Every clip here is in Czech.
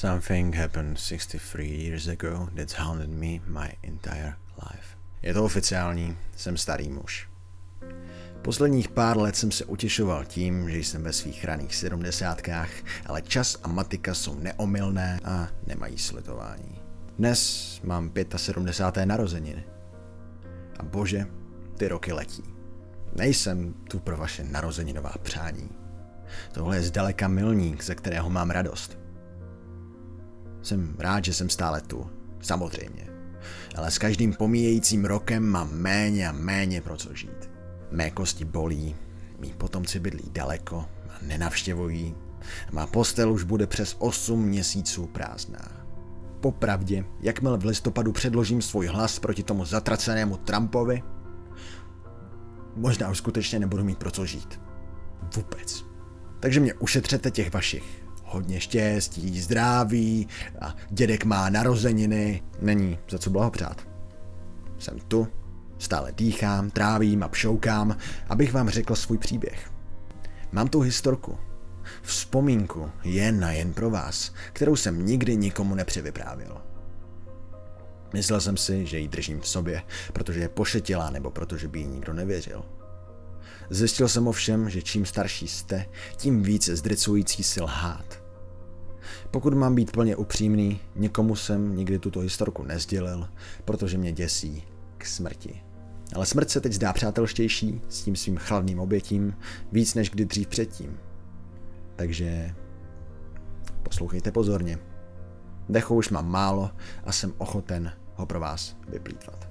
Something happened 63 years ago that's haunted me my entire life. Je to oficiální, jsem starý muž. Posledních pár let jsem se utěšoval tím, že jsem ve svých raných sedmdesátkách, ale čas a matika jsou neomylné a nemají slitování. Dnes mám 75. narozeniny. A bože, ty roky letí. Nejsem tu pro vaše narozeninová přání. Tohle je zdaleka milník, ze kterého mám radost. Jsem rád, že jsem stále tu. Samozřejmě. Ale s každým pomíjejícím rokem mám méně a méně pro co žít. Mé kosti bolí, mý potomci bydlí daleko a nenavštěvují. Má postel už bude přes 8 měsíců prázdná. Popravdě, jakmile v listopadu předložím svůj hlas proti tomu zatracenému Trumpovi, možná už skutečně nebudu mít pro co žít. Vůbec. Takže mě ušetřete těch vašich hodně štěstí, zdraví a dědek má narozeniny. Není za co blahopřát. Jsem tu, stále dýchám, trávím a pšoukám, abych vám řekl svůj příběh. Mám tu historku. Vzpomínku jen a jen pro vás, kterou jsem nikdy nikomu nepřevyprávěl. Myslel jsem si, že ji držím v sobě, protože je pošetilá nebo protože by jí nikdo nevěřil. Zjistil jsem ovšem, že čím starší jste, tím více zdricující si lhát. Pokud mám být plně upřímný, nikomu jsem nikdy tuto historku nezdělil, protože mě děsí k smrti. Ale smrt se teď zdá přátelštější s tím svým chladným obětím víc než kdy dřív předtím. Takže poslouchejte pozorně. Dechu už mám málo a jsem ochoten ho pro vás vyplýtvat.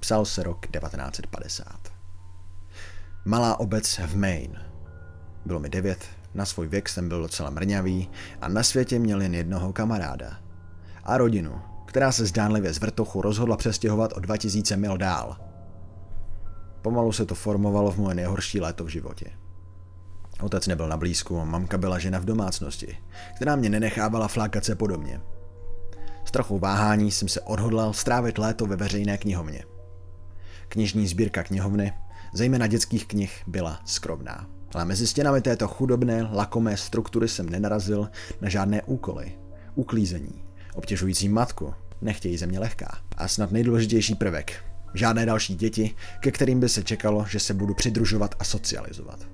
Psal se rok 1950. Malá obec v Maine. Bylo mi devět, na svůj věk jsem byl docela mrňavý a na světě měl jen jednoho kamaráda. A rodinu, která se zdánlivě z vrtochu rozhodla přestěhovat o 2000 mil dál. Pomalu se to formovalo v moje nejhorší léto v životě. Otec nebyl na blízku mamka byla žena v domácnosti, která mě nenechávala flákat se podobně. S trochou váhání jsem se odhodlal strávit léto ve veřejné knihovně. Knižní sbírka knihovny, zejména dětských knih, byla skromná. Ale mezi stěnami této chudobné, lakomé struktury jsem nenarazil na žádné úkoly, uklízení, obtěžující matku, nechtějí země lehká. A snad nejdůležitější prvek. Žádné další děti, ke kterým by se čekalo, že se budu přidružovat a socializovat.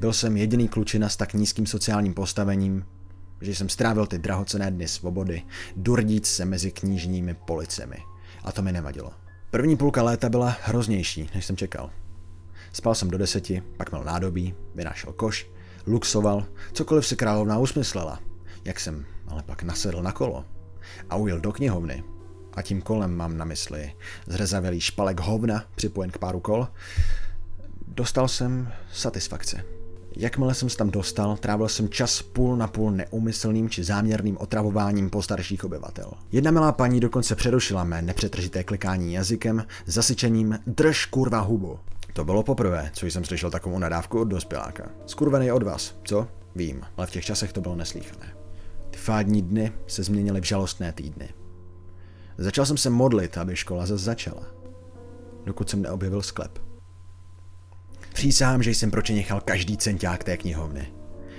Byl jsem jediný klučina s tak nízkým sociálním postavením, že jsem strávil ty drahocené dny svobody, durdíc se mezi knižními policemi. A to mi nevadilo. První půlka léta byla hroznější, než jsem čekal. Spal jsem do deseti, pak měl nádobí, vynášel koš, luxoval, cokoliv si královna usmyslela. Jak jsem ale pak nasedl na kolo a ujel do knihovny. A tím kolem mám na mysli zřezavělý špalek hovna připojen k páru kol. Dostal jsem satisfakce. Jakmile jsem se tam dostal, trávil jsem čas půl na půl neumyslným či záměrným otravováním postarších obyvatel. Jedna milá paní dokonce přerušila mé nepřetržité klikání jazykem zasyčením drž kurva hubu. To bylo poprvé, co jsem slyšel takovou nadávku od dospěláka. Skurvený od vás, co? Vím, ale v těch časech to bylo neslíchané. Ty fádní dny se změnily v žalostné týdny. Začal jsem se modlit, aby škola zase začala. Dokud jsem neobjevil sklep. Přísahám, že jsem proč nechal každý centák té knihovny.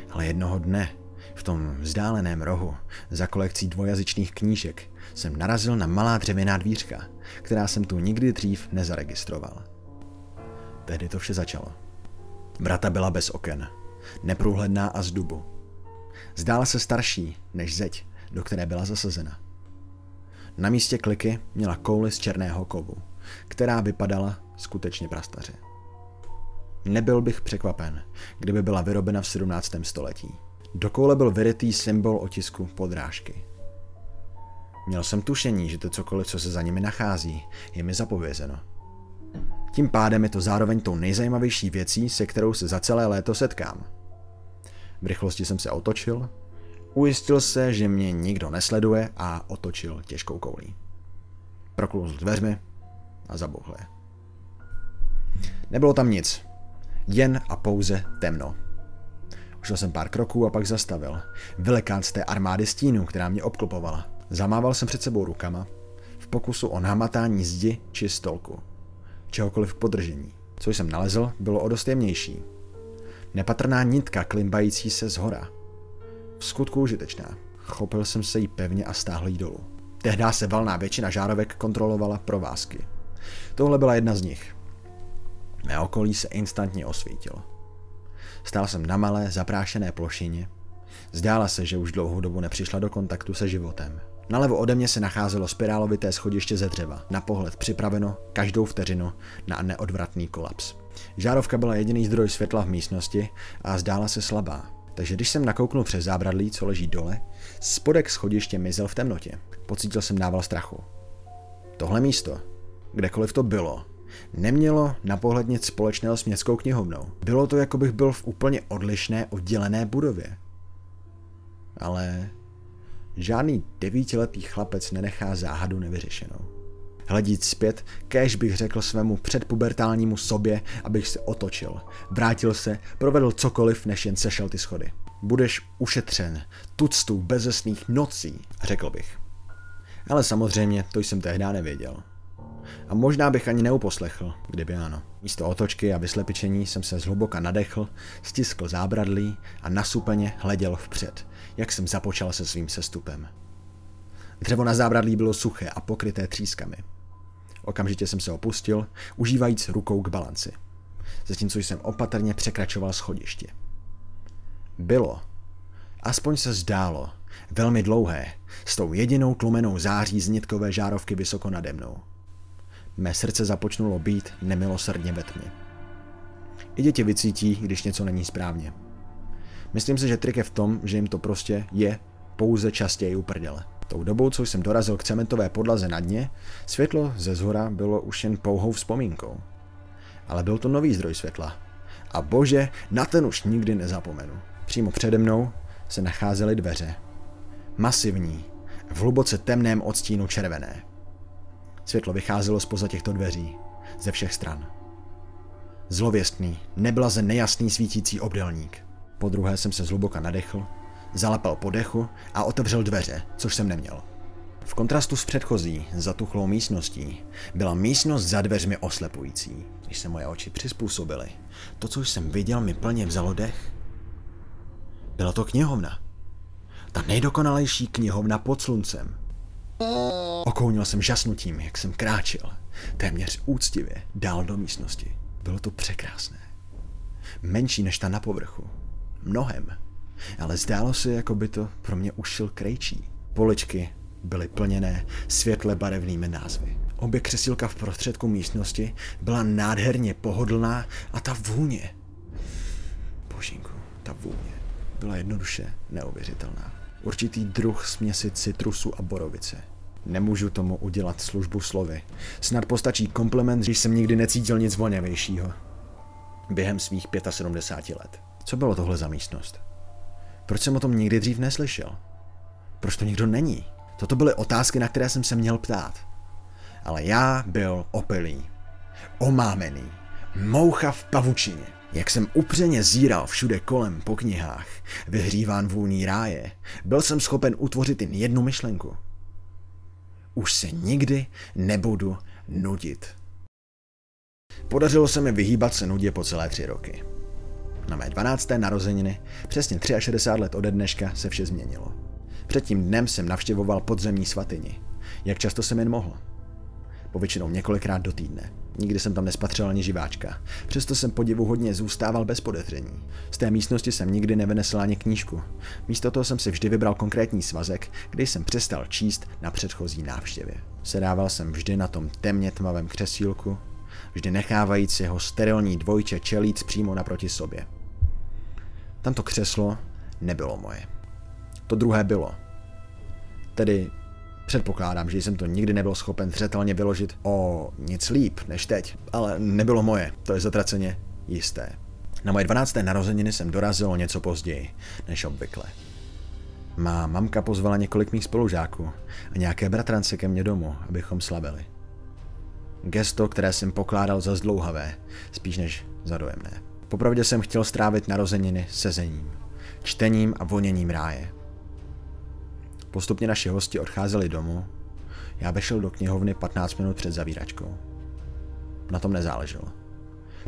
Ale jednoho dne, v tom vzdáleném rohu, za kolekcí dvojazyčných knížek, jsem narazil na malá dřevěná dvířka, která jsem tu nikdy dřív nezaregistroval. Tehdy to vše začalo. Vrata byla bez oken, neprůhledná a z dubu. Zdála se starší než zeď, do které byla zasazena. Na místě kliky měla kouli z černého kovu, která vypadala skutečně prastaře. Nebyl bych překvapen, kdyby byla vyrobena v 17. století. Do koule byl vyrytý symbol otisku podrážky. Měl jsem tušení, že to cokoliv, co se za nimi nachází, je mi zapovězeno – tím pádem je to zároveň tou nejzajímavější věcí, se kterou se za celé léto setkám. V rychlosti jsem se otočil, ujistil se, že mě nikdo nesleduje a otočil těžkou koulí. Proklouzl dveřmi a zabouhl je. Nebylo tam nic, jen a pouze temno. Šel jsem pár kroků a pak zastavil. Vylekán z té armády stínu, která mě obklopovala. Zamával jsem před sebou rukama, v pokusu o namatání zdi či stolku. Čehokoliv k podržení. Co jsem nalezl, bylo o dost jemnější. Nepatrná nitka klimbající se z hora. V skutku užitečná. Chopil jsem se jí pevně a stáhl jí dolů. Tehdy se valná většina žárovek kontrolovala provázky. Tohle byla jedna z nich. Mé okolí se instantně osvítilo. Stál jsem na malé, zaprášené plošině. Zdála se, že už dlouhou dobu nepřišla do kontaktu se životem. Nalevo ode mě se nacházelo spirálovité schodiště ze dřeva, na pohled připraveno každou vteřinu na neodvratný kolaps. Žárovka byla jediný zdroj světla v místnosti a zdála se slabá, takže když jsem nakouknul přes zábradlí, co leží dole, spodek schodiště mizel v temnotě. Pocítil jsem nával strachu. Tohle místo, kdekoliv to bylo, nemělo na pohled nic společného s městskou knihovnou. Bylo to, jako bych byl v úplně odlišné, oddělené budově. Ale žádný devítiletý chlapec nenechá záhadu nevyřešenou. Hledíc zpět, kéž bych řekl svému předpubertálnímu sobě, abych se otočil, vrátil se, provedl cokoliv, než jen sešel ty schody. Budeš ušetřen tuctu bezesných nocí, řekl bych. Ale samozřejmě to jsem tehdy nevěděl. A možná bych ani neuposlechl, kdyby ano. Místo otočky a vyslepičení jsem se zhluboka nadechl, stiskl zábradlí a nasupeně hleděl vpřed, jak jsem započal se svým sestupem. Dřevo na zábradlí bylo suché a pokryté třískami. Okamžitě jsem se opustil, užívajíc rukou k balanci. Zatímco jsem opatrně překračoval schodiště. Bylo, aspoň se zdálo, velmi dlouhé, s tou jedinou tlumenou září z nitkové žárovky vysoko nade mnou. Mé srdce započnulo být nemilosrdně ve tmě. I děti vycítí, když něco není správně. Myslím si, že trik je v tom, že jim to prostě je pouze častěji uprdele. Tou dobou, co jsem dorazil k cementové podlaze na dně, světlo ze zhora bylo už jen pouhou vzpomínkou. Ale byl to nový zdroj světla. A bože, na ten už nikdy nezapomenu. Přímo přede mnou se nacházely dveře. Masivní, v hluboce temném odstínu červené. Světlo vycházelo spoza těchto dveří, ze všech stran. Zlověstný, neblaze nejasný svítící obdelník. Po druhé jsem se zhluboka nadechl Zalepal po dechu a otevřel dveře, což jsem neměl. V kontrastu s předchozí, zatuchlou místností, byla místnost za dveřmi oslepující. Když se moje oči přizpůsobily, to, co jsem viděl, mi plně vzalo dech. Byla to knihovna. Ta nejdokonalejší knihovna pod sluncem. Okounil jsem žasnutím, jak jsem kráčel, téměř úctivě, dál do místnosti. Bylo to překrásné. Menší než ta na povrchu. Mnohem ale zdálo se, jako by to pro mě ušil krejčí. Poličky byly plněné světle barevnými názvy. Obě křesílka v prostředku místnosti byla nádherně pohodlná a ta vůně. Božínku, ta vůně byla jednoduše neuvěřitelná. Určitý druh směsi citrusu a borovice. Nemůžu tomu udělat službu slovy. Snad postačí komplement, že jsem nikdy necítil nic voněvějšího. Během svých 75 let. Co bylo tohle za místnost? Proč jsem o tom nikdy dřív neslyšel? Proč to nikdo není? Toto byly otázky, na které jsem se měl ptát. Ale já byl opilý, omámený, moucha v pavučině. Jak jsem upřeně zíral všude kolem po knihách, vyhříván vůní ráje, byl jsem schopen utvořit jen jednu myšlenku. Už se nikdy nebudu nudit. Podařilo se mi vyhýbat se nudě po celé tři roky. Na mé 12. narozeniny, přesně 63 let ode dneška, se vše změnilo. Před tím dnem jsem navštěvoval podzemní svatyni. Jak často jsem jen mohl. Povětšinou několikrát do týdne. Nikdy jsem tam nespatřil ani živáčka. Přesto jsem podivu hodně zůstával bez podezření. Z té místnosti jsem nikdy nevynesl ani knížku. Místo toho jsem si vždy vybral konkrétní svazek, kde jsem přestal číst na předchozí návštěvě. Sedával jsem vždy na tom temně tmavém křesílku, vždy nechávajíc jeho sterilní dvojče čelíc přímo naproti sobě. Tamto křeslo nebylo moje. To druhé bylo. Tedy předpokládám, že jsem to nikdy nebyl schopen zřetelně vyložit o nic líp než teď, ale nebylo moje, to je zatraceně jisté. Na moje 12. narozeniny jsem dorazil něco později, než obvykle. Má mamka pozvala několik mých spolužáků a nějaké bratrance ke mně domů, abychom slavili. Gesto, které jsem pokládal za zdlouhavé, spíš než za dojemné. Popravdě jsem chtěl strávit narozeniny sezením. čtením a voněním ráje. Postupně naši hosti odcházeli domů, já vešel do knihovny 15 minut před zavíračkou. Na tom nezáleželo.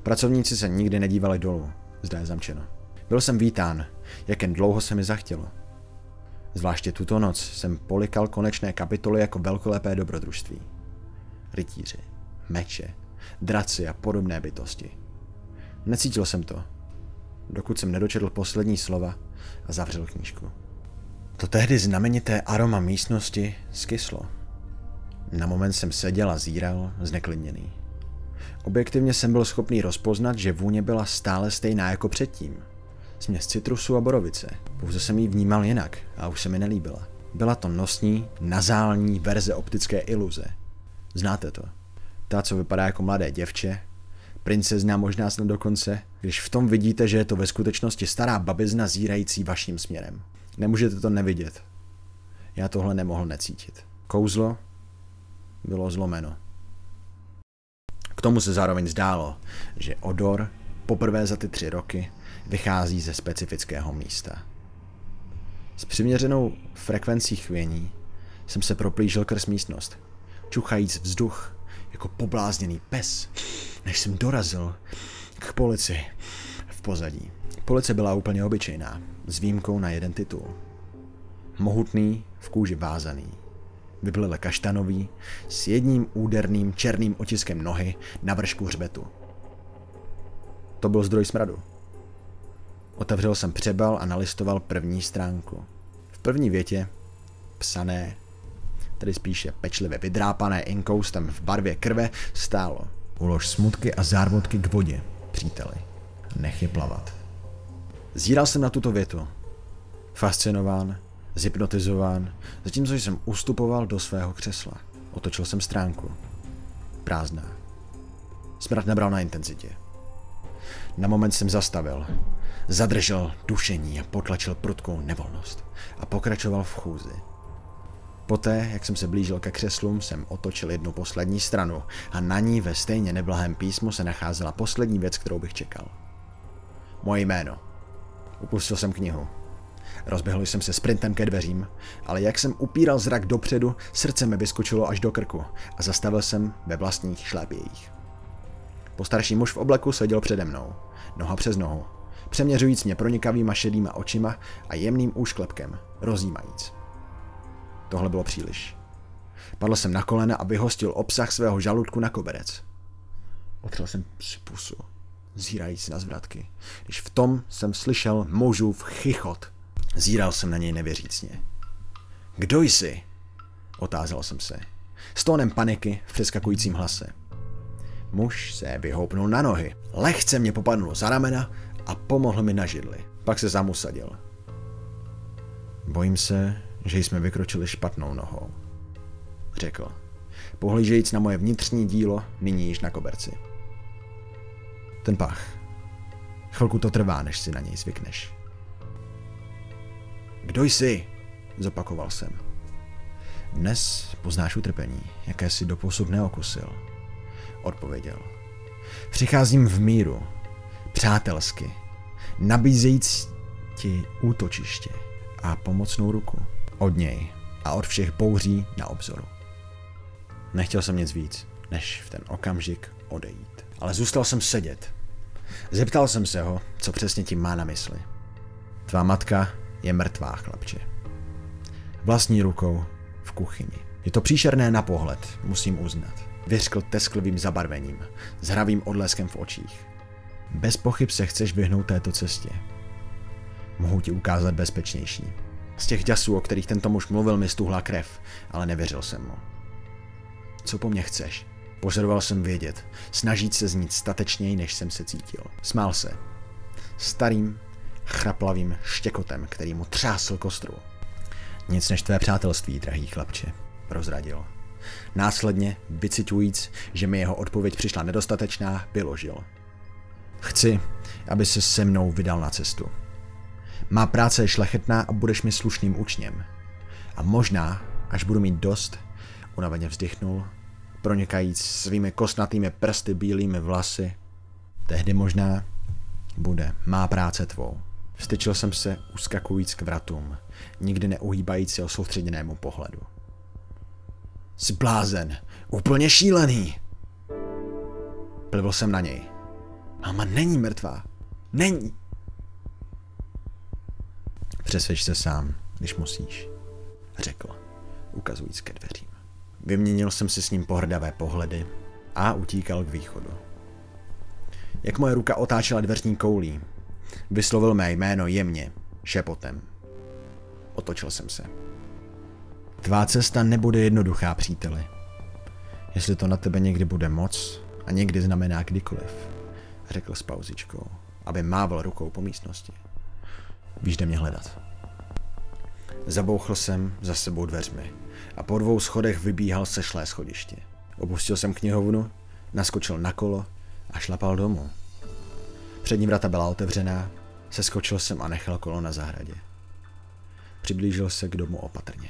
Pracovníci se nikdy nedívali dolů, zda je zamčeno. Byl jsem vítán, jak jen dlouho se mi zachtělo. Zvláště tuto noc jsem polikal konečné kapitoly jako velkolepé dobrodružství. Rytíři, meče, draci a podobné bytosti. Necítil jsem to, dokud jsem nedočetl poslední slova a zavřel knížku. To tehdy znamenité aroma místnosti skyslo. Na moment jsem seděl a zíral, zneklidněný. Objektivně jsem byl schopný rozpoznat, že vůně byla stále stejná jako předtím. Směs citrusu a borovice. Pouze jsem ji vnímal jinak a už se mi nelíbila. Byla to nosní, nazální verze optické iluze. Znáte to? Ta, co vypadá jako mladé děvče, princezna možná snad dokonce, když v tom vidíte, že je to ve skutečnosti stará babizna zírající vaším směrem. Nemůžete to nevidět. Já tohle nemohl necítit. Kouzlo bylo zlomeno. K tomu se zároveň zdálo, že odor poprvé za ty tři roky vychází ze specifického místa. S přiměřenou frekvencí chvění jsem se proplížil krz místnost, čuchajíc vzduch jako poblázněný pes, než jsem dorazil k polici v pozadí. Police byla úplně obyčejná, s výjimkou na jeden titul. Mohutný, v kůži vázaný. Vyblele kaštanový, s jedním úderným černým otiskem nohy na vršku hřbetu. To byl zdroj smradu. Otevřel jsem přebal a nalistoval první stránku. V první větě, psané, tedy spíše pečlivě vydrápané inkoustem v barvě krve, stálo. Ulož smutky a zárvodky k vodě, příteli. Nech je plavat. Zíral jsem na tuto větu. Fascinován, zhypnotizován, zatímco jsem ustupoval do svého křesla. Otočil jsem stránku. Prázdná. Smrad nebral na intenzitě. Na moment jsem zastavil. Zadržel dušení a potlačil prudkou nevolnost. A pokračoval v chůzi. Poté, jak jsem se blížil ke křeslům, jsem otočil jednu poslední stranu a na ní ve stejně neblahém písmu se nacházela poslední věc, kterou bych čekal. Moje jméno. Upustil jsem knihu. Rozběhl jsem se sprintem ke dveřím, ale jak jsem upíral zrak dopředu, srdce mi vyskočilo až do krku a zastavil jsem ve vlastních šlépějích. Postarší muž v obleku seděl přede mnou, noha přes nohu, přeměřujíc mě pronikavýma šedýma očima a jemným úšklepkem, rozjímajíc. Tohle bylo příliš. Padl jsem na kolena a vyhostil obsah svého žaludku na koberec. Otřel jsem si pusu, zírajíc na zvratky, když v tom jsem slyšel mužův chichot. Zíral jsem na něj nevěřícně. Kdo jsi? Otázal jsem se. S tónem paniky v přeskakujícím hlase. Muž se vyhoupnul na nohy, lehce mě popadnul za ramena a pomohl mi na židli. Pak se zamusadil. Bojím se, že jsme vykročili špatnou nohou, řekl, pohlížejíc na moje vnitřní dílo, nyní již na koberci. Ten pach. Chvilku to trvá, než si na něj zvykneš. Kdo jsi? Zopakoval jsem. Dnes poznáš utrpení, jaké si doposud neokusil. Odpověděl. Přicházím v míru, přátelsky, nabízejíc ti útočiště a pomocnou ruku. Od něj a od všech bouří na obzoru. Nechtěl jsem nic víc, než v ten okamžik odejít. Ale zůstal jsem sedět. Zeptal jsem se ho, co přesně tím má na mysli. Tvá matka je mrtvá, chlapče. Vlastní rukou v kuchyni. Je to příšerné na pohled, musím uznat. Vyřkl tesklivým zabarvením, s hravým odleskem v očích. Bez pochyb se chceš vyhnout této cestě. Mohu ti ukázat bezpečnější. Z těch děsů, o kterých tento muž mluvil, mi stuhla krev, ale nevěřil jsem mu. Co po mně chceš? Požadoval jsem vědět, snažit se znít statečněji, než jsem se cítil. Smál se. Starým, chraplavým štěkotem, který mu třásl kostru. Nic než tvé přátelství, drahý chlapče, prozradil. Následně, vycitujíc, že mi jeho odpověď přišla nedostatečná, vyložil. Chci, aby se se mnou vydal na cestu. Má práce je šlechetná a budeš mi slušným učněm. A možná, až budu mít dost, unaveně vzdychnul, pronikajíc svými kosnatými prsty bílými vlasy, tehdy možná bude má práce tvou. Vstyčil jsem se uskakujíc k vratům, nikdy neuhýbajícího soustředěnému pohledu. Jsi blázen, úplně šílený. Plivl jsem na něj. Máma není mrtvá. Není. Přesvědč se sám, když musíš, řekl, ukazujíc ke dveřím. Vyměnil jsem si s ním pohrdavé pohledy a utíkal k východu. Jak moje ruka otáčela dveřní koulí, vyslovil mé jméno jemně, šepotem. Otočil jsem se. Tvá cesta nebude jednoduchá, příteli. Jestli to na tebe někdy bude moc a někdy znamená kdykoliv, řekl s pauzičkou, aby mával rukou po místnosti. Víš, kde mě hledat. Zabouchl jsem za sebou dveřmi a po dvou schodech vybíhal sešlé schodiště. Opustil jsem knihovnu, naskočil na kolo a šlapal domů. Přední vrata byla otevřená, seskočil jsem a nechal kolo na zahradě. Přiblížil se k domu opatrně.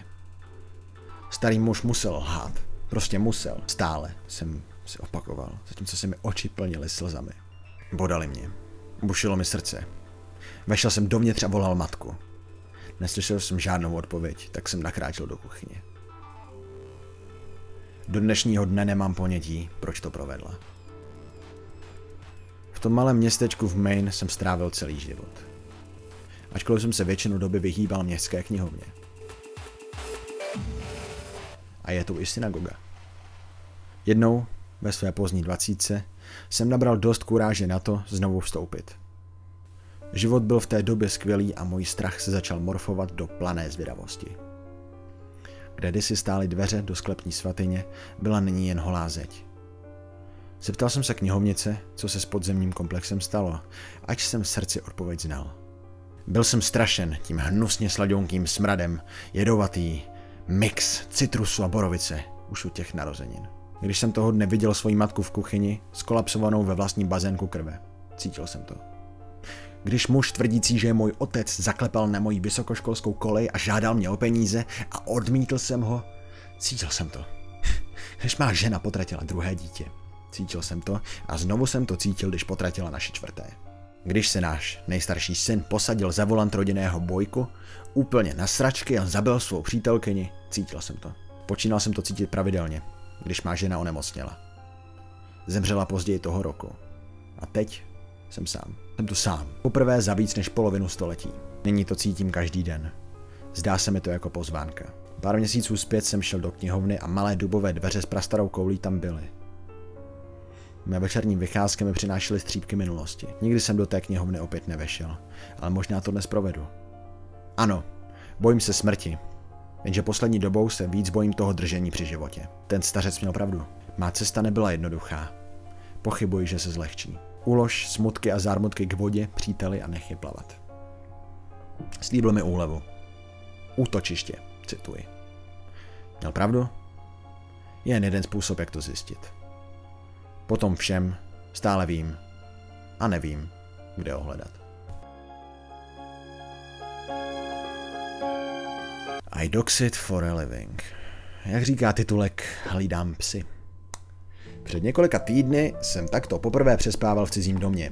Starý muž musel lhát. Prostě musel. Stále jsem si opakoval, zatímco se mi oči plnily slzami. Bodali mě. Bušilo mi srdce. Vešel jsem dovnitř a volal matku. Neslyšel jsem žádnou odpověď, tak jsem nakráčel do kuchyně. Do dnešního dne nemám ponětí, proč to provedla. V tom malém městečku v Maine jsem strávil celý život. Ačkoliv jsem se většinu doby vyhýbal městské knihovně. A je tu i synagoga. Jednou, ve své pozdní dvacítce, jsem nabral dost kuráže na to znovu vstoupit. Život byl v té době skvělý a můj strach se začal morfovat do plané zvědavosti. Kde si stály dveře do sklepní svatyně, byla nyní jen holá zeď. Zeptal jsem se knihovnice, co se s podzemním komplexem stalo, ať jsem v srdci odpověď znal. Byl jsem strašen tím hnusně sladonkým smradem, jedovatý, mix citrusu a borovice, už u těch narozenin. Když jsem toho dne viděl svoji matku v kuchyni, skolapsovanou ve vlastní bazénku krve. Cítil jsem to. Když muž tvrdící, že je můj otec, zaklepal na moji vysokoškolskou kolej a žádal mě o peníze a odmítl jsem ho, cítil jsem to. Když má žena potratila druhé dítě. Cítil jsem to a znovu jsem to cítil, když potratila naše čtvrté. Když se náš nejstarší syn posadil za volant rodinného bojku, úplně na sračky a zabil svou přítelkyni, cítil jsem to. Počínal jsem to cítit pravidelně, když má žena onemocněla. Zemřela později toho roku. A teď jsem sám. Jsem tu sám. Poprvé za víc než polovinu století. Nyní to cítím každý den. Zdá se mi to jako pozvánka. Pár měsíců zpět jsem šel do knihovny a malé dubové dveře s prastarou koulí tam byly. Mé večerní vycházky mi přinášely střípky minulosti. Nikdy jsem do té knihovny opět nevešel, ale možná to dnes provedu. Ano, bojím se smrti, jenže poslední dobou se víc bojím toho držení při životě. Ten stařec měl pravdu. Má cesta nebyla jednoduchá. Pochybuji, že se zlehčí. Ulož smutky a zármutky k vodě, příteli a nech je plavat. Slíbil mi úlevu. Útočiště, cituji. Měl pravdu? Je jen jeden způsob, jak to zjistit. Potom všem stále vím a nevím, kde ho hledat. I doxit for a living. Jak říká titulek, hlídám psy. Před několika týdny jsem takto poprvé přespával v cizím domě.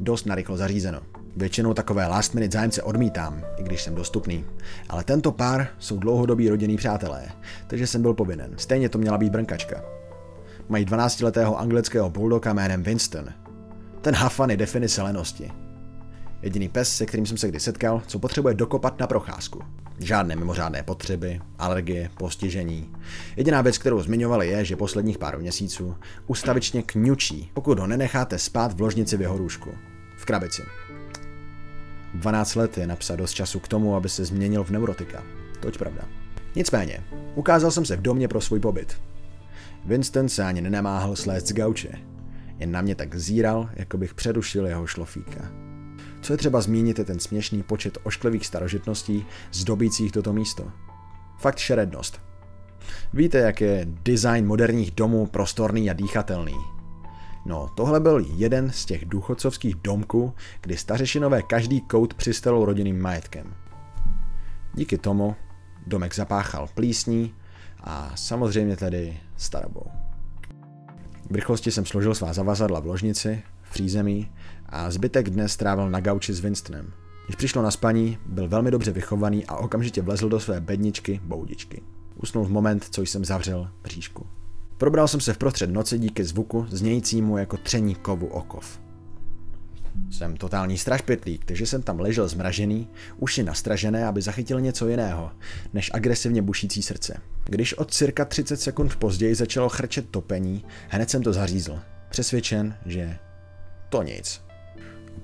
Dost narychlo zařízeno. Většinou takové last minute zájemce odmítám, i když jsem dostupný. Ale tento pár jsou dlouhodobí rodinní přátelé, takže jsem byl povinen. Stejně to měla být brnkačka. Mají 12-letého anglického bulldoga jménem Winston. Ten hafan je definice lenosti. Jediný pes, se kterým jsem se kdy setkal, co potřebuje dokopat na procházku. Žádné mimořádné potřeby, alergie, postižení. Jediná věc, kterou zmiňovali, je, že posledních pár měsíců ustavičně kňučí, pokud ho nenecháte spát v ložnici v jeho růžku. V krabici. 12 let je napsat dost času k tomu, aby se změnil v neurotika. Toť pravda. Nicméně, ukázal jsem se v domě pro svůj pobyt. Winston se ani nenamáhl slést z gauče. Jen na mě tak zíral, jako bych přerušil jeho šlofíka. Co je třeba zmínit je ten směšný počet ošklivých starožitností zdobících toto místo. Fakt šerednost. Víte, jak je design moderních domů prostorný a dýchatelný. No, tohle byl jeden z těch důchodcovských domků, kdy stařešinové každý kout přistelou rodinným majetkem. Díky tomu domek zapáchal plísní a samozřejmě tedy starobou. V rychlosti jsem složil svá zavazadla v ložnici, přízemí a zbytek dne strávil na gauči s Winstonem. Když přišlo na spaní, byl velmi dobře vychovaný a okamžitě vlezl do své bedničky boudičky. Usnul v moment, co jsem zavřel bříšku. Probral jsem se v prostřed noci díky zvuku znějícímu jako tření kovu okov. Jsem totální strašpitlík, takže jsem tam ležel zmražený, uši nastražené, aby zachytil něco jiného, než agresivně bušící srdce. Když od cirka 30 sekund později začalo chrčet topení, hned jsem to zařízl. Přesvědčen, že to nic.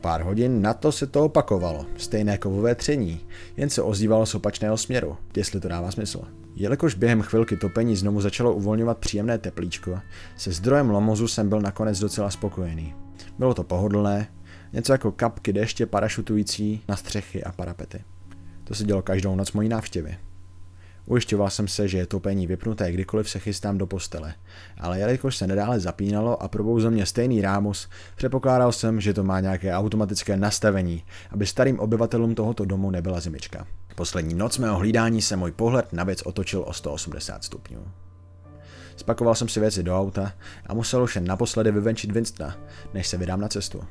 Pár hodin na to se to opakovalo, stejné kovové tření, jen se ozývalo z opačného směru, jestli to dává smysl. Jelikož během chvilky topení znovu začalo uvolňovat příjemné teplíčko, se zdrojem lomozu jsem byl nakonec docela spokojený. Bylo to pohodlné, něco jako kapky deště parašutující na střechy a parapety. To se dělo každou noc mojí návštěvy. Ujišťoval jsem se, že je topení vypnuté, kdykoliv se chystám do postele, ale jelikož se nedále zapínalo a probouzl mě stejný rámus, předpokládal jsem, že to má nějaké automatické nastavení, aby starým obyvatelům tohoto domu nebyla zimička. Poslední noc mého hlídání se můj pohled na věc otočil o 180 stupňů. Spakoval jsem si věci do auta a musel už jen naposledy vyvenčit Winstona, než se vydám na cestu.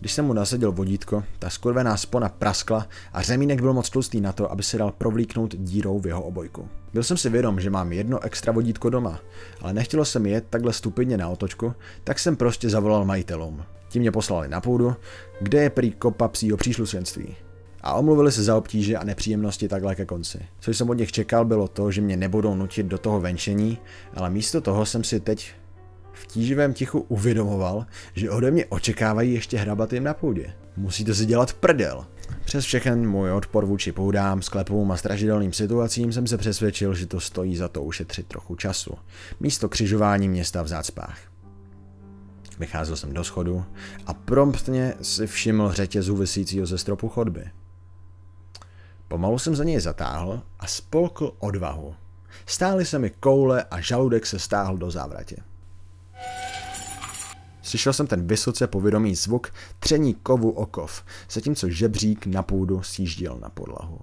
Když jsem mu nasadil vodítko, ta skurvená spona praskla a řemínek byl moc tlustý na to, aby se dal provlíknout dírou v jeho obojku. Byl jsem si vědom, že mám jedno extra vodítko doma, ale nechtělo se mi jet takhle stupidně na otočku, tak jsem prostě zavolal majitelům. Ti mě poslali na půdu, kde je prý kopa psího příšlušenství. A omluvili se za obtíže a nepříjemnosti takhle ke konci. Co jsem od nich čekal, bylo to, že mě nebudou nutit do toho venčení, ale místo toho jsem si teď v tíživém tichu uvědomoval, že ode mě očekávají ještě hrabat jim na půdě. Musíte si dělat prdel. Přes všechen můj odpor vůči půdám, sklepům a stražidelným situacím jsem se přesvědčil, že to stojí za to ušetřit trochu času. Místo křižování města v zácpách. Vycházel jsem do schodu a promptně si všiml řetězu vysícího ze stropu chodby. Pomalu jsem za něj zatáhl a spolkl odvahu. Stály se mi koule a žaludek se stáhl do závratě. Slyšel jsem ten vysoce povědomý zvuk tření kovu okov, zatímco žebřík na půdu sjížděl na podlahu.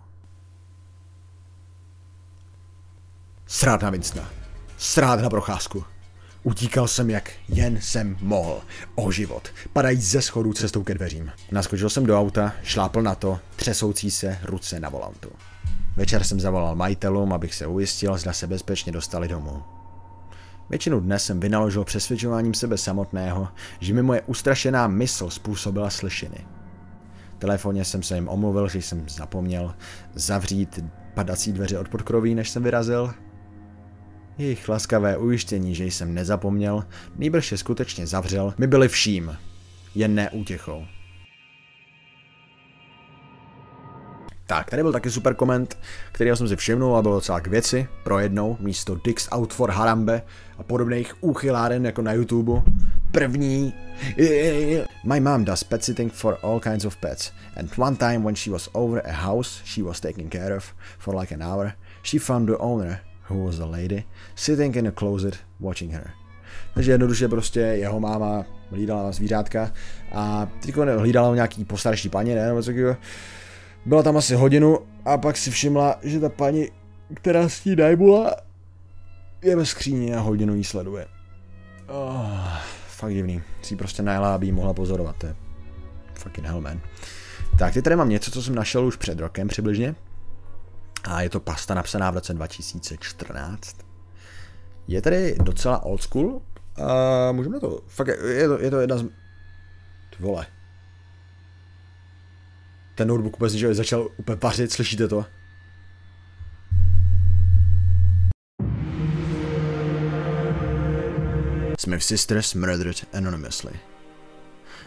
Srát na Vincna. Srát na procházku. Utíkal jsem jak jen jsem mohl. O život. Padají ze schodů cestou ke dveřím. Naskočil jsem do auta, šlápl na to, třesoucí se ruce na volantu. Večer jsem zavolal majitelům, abych se ujistil, zda se bezpečně dostali domů. Většinu dne jsem vynaložil přesvědčováním sebe samotného, že mi moje ustrašená mysl způsobila slyšiny. Telefoně jsem se jim omluvil, že jsem zapomněl zavřít padací dveře od podkroví, než jsem vyrazil. Jejich laskavé ujištění, že jsem nezapomněl, nejbrž je skutečně zavřel, mi byli vším, jen ne útěchou. Tak, tady byl taky super koment, který jsem si všimnul a byl docela k věci, pro jednou, místo Dix Out for Harambe a podobných úchyláren jako na YouTube. První. My mom does pet sitting for all kinds of pets, and one time when she was over a house she was taking care of for like an hour, she found the owner, who was a lady, sitting in a closet watching her. Takže jednoduše prostě jeho máma hlídala zvířátka a teď hlídala nějaký postarší paní, ne, nebo co byla tam asi hodinu a pak si všimla, že ta paní, která s ní najbula, je ve skříni a hodinu jí sleduje. Oh, fakt divný. Si prostě najela, aby mohla pozorovat. To je fucking hell, man. Tak, teď tady mám něco, co jsem našel už před rokem přibližně. A je to pasta napsaná v roce 2014. Je tady docela old school. A můžeme to, fakt je to, je to jedna z... Ty vole, ten notebook úplně že začal úplně vařit, slyšíte to? Smith Sisters Murdered Anonymously.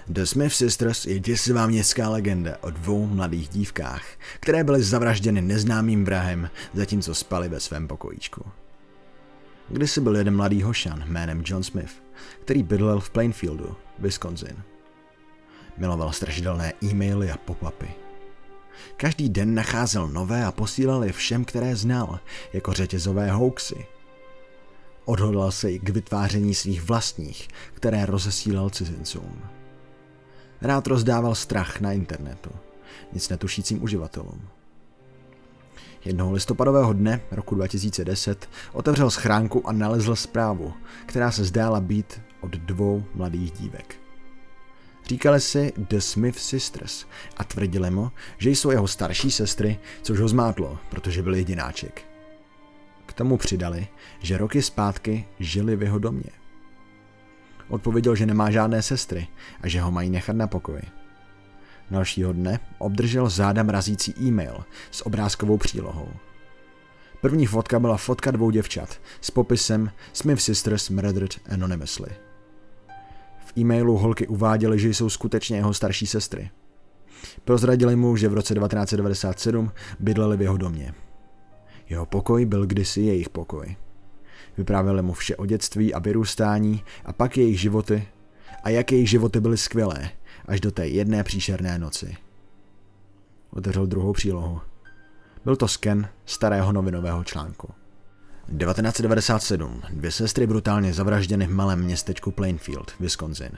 The Smith Sisters je děsivá městská legenda o dvou mladých dívkách, které byly zavražděny neznámým vrahem, zatímco spali ve svém pokojíčku. Kdysi byl jeden mladý hošan jménem John Smith, který bydlel v Plainfieldu, Wisconsin. Miloval strašidelné e-maily a pop-upy. Každý den nacházel nové a posílal je všem, které znal, jako řetězové hoaxy. Odhodlal se i k vytváření svých vlastních, které rozesílal cizincům. Rád rozdával strach na internetu, nic netušícím uživatelům. Jednoho listopadového dne roku 2010 otevřel schránku a nalezl zprávu, která se zdála být od dvou mladých dívek. Říkali si The Smith Sisters a tvrdili mu, že jsou jeho starší sestry, což ho zmátlo, protože byl jedináček. K tomu přidali, že roky zpátky žili v jeho domě. Odpověděl, že nemá žádné sestry a že ho mají nechat na pokoji. Dalšího dne obdržel záda mrazící e-mail s obrázkovou přílohou. První fotka byla fotka dvou děvčat s popisem Smith Sisters Murdered Anonymously. V e-mailu holky uváděly, že jsou skutečně jeho starší sestry. Prozradili mu, že v roce 1997 bydleli v jeho domě. Jeho pokoj byl kdysi jejich pokoj. Vyprávěli mu vše o dětství a vyrůstání a pak jejich životy a jak jejich životy byly skvělé, až do té jedné příšerné noci. Otevřel druhou přílohu. Byl to sken starého novinového článku. 1997. Dvě sestry brutálně zavražděny v malém městečku Plainfield, Wisconsin.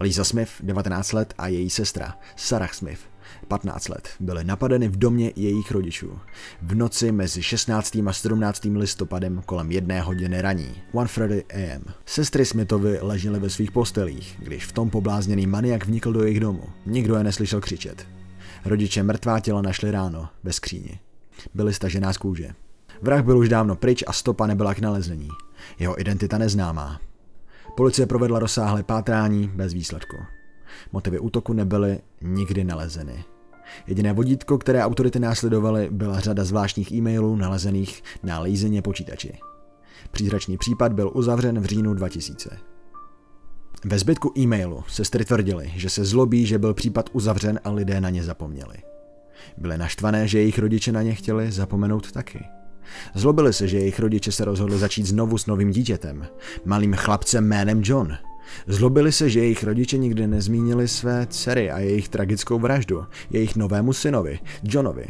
Lisa Smith, 19 let, a její sestra, Sarah Smith, 15 let, byly napadeny v domě jejich rodičů. V noci mezi 16. a 17. listopadem kolem jedné hodiny raní, 1.30 am. Sestry Smithovy ležely ve svých postelích, když v tom poblázněný maniak vnikl do jejich domu. Nikdo je neslyšel křičet. Rodiče mrtvá těla našli ráno, ve skříni. Byly stažená z kůže. Vrah byl už dávno pryč a stopa nebyla k nalezení. Jeho identita neznámá. Policie provedla rozsáhlé pátrání bez výsledku. Motivy útoku nebyly nikdy nalezeny. Jediné vodítko, které autority následovaly, byla řada zvláštních e-mailů nalezených na lízeně počítači. Přízračný případ byl uzavřen v říjnu 2000. Ve zbytku e-mailu sestry tvrdili, že se zlobí, že byl případ uzavřen a lidé na ně zapomněli. Byli naštvané, že jejich rodiče na ně chtěli zapomenout taky. Zlobili se, že jejich rodiče se rozhodli začít znovu s novým dítětem, malým chlapcem jménem John. Zlobili se, že jejich rodiče nikdy nezmínili své dcery a jejich tragickou vraždu, jejich novému synovi, Johnovi.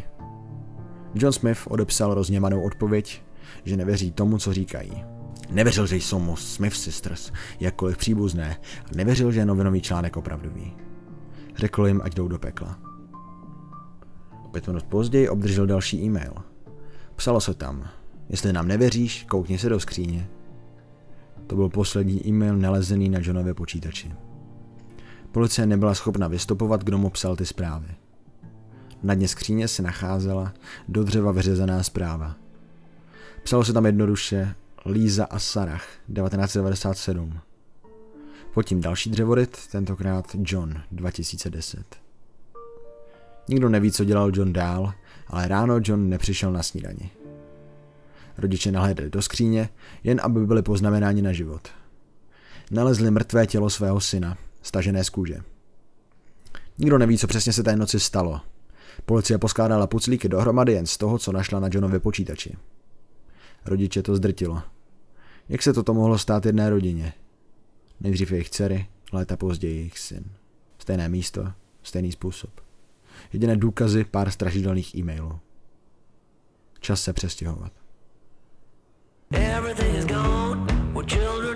John Smith odepsal rozněmanou odpověď, že nevěří tomu, co říkají. Nevěřil, že jsou mu Smith Sisters, jakkoliv příbuzné, a nevěřil, že je novinový článek opravdový. Řekl jim, ať jdou do pekla. Pět minut později obdržel další e-mail. Psalo se tam, jestli nám nevěříš, koukni se do skříně. To byl poslední e-mail nalezený na Johnově počítači. Policie nebyla schopna vystupovat, kdo mu psal ty zprávy. Na dně skříně se nacházela do dřeva vyřezaná zpráva. Psalo se tam jednoduše Líza a Sarah, 1997. Pod tím další dřevoryt, tentokrát John, 2010. Nikdo neví, co dělal John dál, ale ráno John nepřišel na snídani. Rodiče nahlédli do skříně, jen aby byli poznamenáni na život. Nalezli mrtvé tělo svého syna, stažené z kůže. Nikdo neví, co přesně se té noci stalo. Policie poskládala puclíky dohromady jen z toho, co našla na Johnově počítači. Rodiče to zdrtilo. Jak se toto mohlo stát jedné rodině? Nejdřív jejich dcery, léta později jejich syn. Stejné místo, stejný způsob. Jediné důkazy, pár strašidelných e-mailů. Čas se přestěhovat. Everything is gone. We're children